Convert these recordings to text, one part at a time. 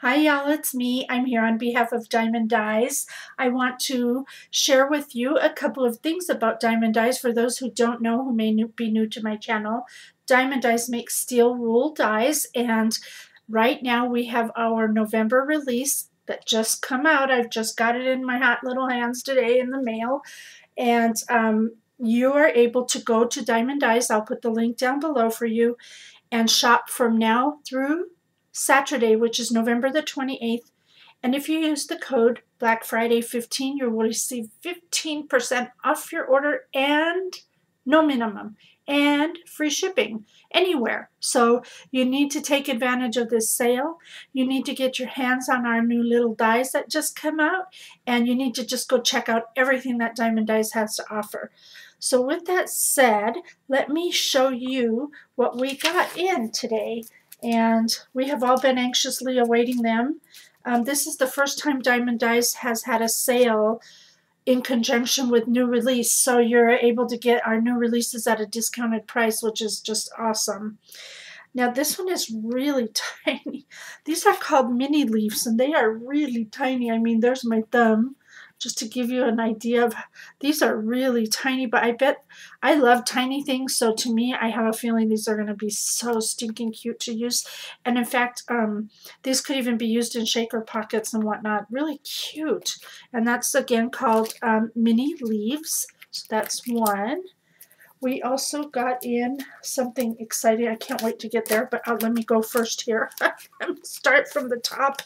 Hi y'all, it's me. I'm here on behalf of Diemond Dies. I want to share with you a couple of things about Diemond Dies for those who don't know, who may be new to my channel. Diemond Dies makes steel rule dies and right now we have our November release that just come out. I've just got it in my hot little hands today in the mail and um, you are able to go to Diemond Dies. I'll put the link down below for you and shop from now through Saturday, which is November the 28th. And if you use the code Black Friday 15, you will receive 15% off your order and no minimum and free shipping anywhere. So you need to take advantage of this sale. You need to get your hands on our new little dies that just come out and you need to just go check out everything that Diemond Dies has to offer. So with that said, let me show you what we got in today and we have all been anxiously awaiting them. Um, this is the first time Diemond Dies has had a sale in conjunction with new release, so you're able to get our new releases at a discounted price, which is just awesome. Now this one is really tiny. These are called mini leaves, and they are really tiny. I mean, there's my thumb just to give you an idea of these are really tiny but I bet I love tiny things so to me I have a feeling these are going to be so stinking cute to use. And in fact um, these could even be used in shaker pockets and whatnot. Really cute. And that's again called um, mini leaves. So that's one we also got in something exciting. I can't wait to get there, but uh, let me go first here. Start from the top.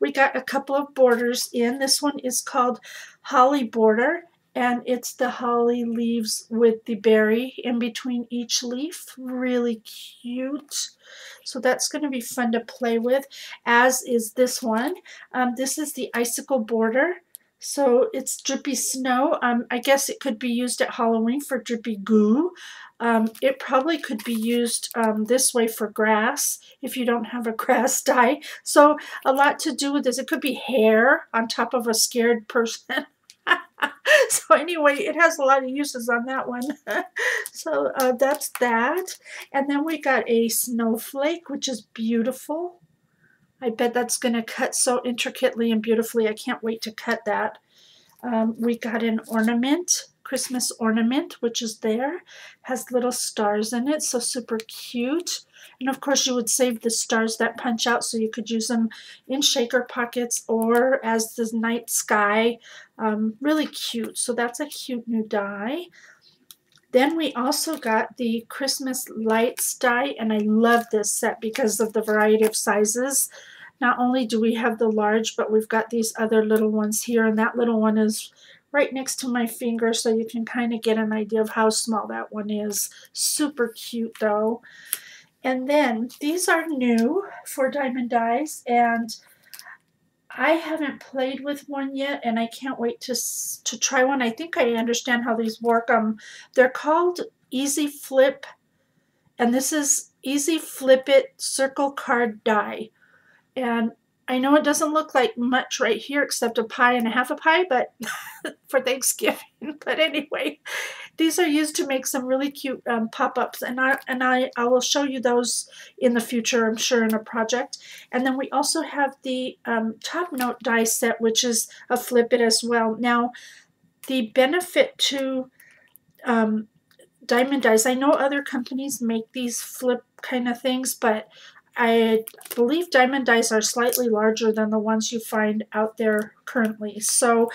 We got a couple of borders in. This one is called Holly Border, and it's the holly leaves with the berry in between each leaf. Really cute. So that's going to be fun to play with, as is this one. Um, this is the icicle border. So it's drippy snow. Um, I guess it could be used at Halloween for drippy goo. Um, it probably could be used um, this way for grass if you don't have a grass die. So a lot to do with this. It could be hair on top of a scared person. so anyway, it has a lot of uses on that one. so uh, that's that. And then we got a snowflake, which is beautiful. I bet that's going to cut so intricately and beautifully. I can't wait to cut that. Um, we got an ornament, Christmas ornament, which is there. Has little stars in it, so super cute. And of course you would save the stars that punch out so you could use them in shaker pockets or as the night sky. Um, really cute. So that's a cute new die. Then we also got the Christmas lights die, and I love this set because of the variety of sizes. Not only do we have the large, but we've got these other little ones here, and that little one is right next to my finger, so you can kind of get an idea of how small that one is. Super cute, though. And then these are new for Diemond Dies, and I haven't played with one yet, and I can't wait to to try one. I think I understand how these work. Um, they're called Easy Flip, and this is Easy Flip It Circle Card Die. And I know it doesn't look like much right here except a pie and a half a pie, but for Thanksgiving. But anyway, these are used to make some really cute um, pop-ups, and I and I I will show you those in the future, I'm sure, in a project. And then we also have the um, top note die set, which is a flip it as well. Now, the benefit to um, Diemond Dies, I know other companies make these flip kind of things, but I believe Diemond Dies are slightly larger than the ones you find out there currently. So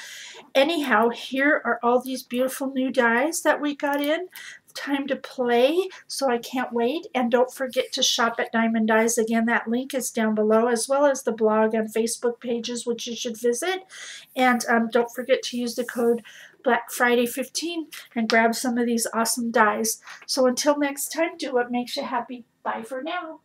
anyhow, here are all these beautiful new dies that we got in. Time to play, so I can't wait. And don't forget to shop at Diemond Dies. Again, that link is down below, as well as the blog and Facebook pages, which you should visit. And um, don't forget to use the code Black Friday 15 and grab some of these awesome dies. So until next time, do what makes you happy. Bye for now.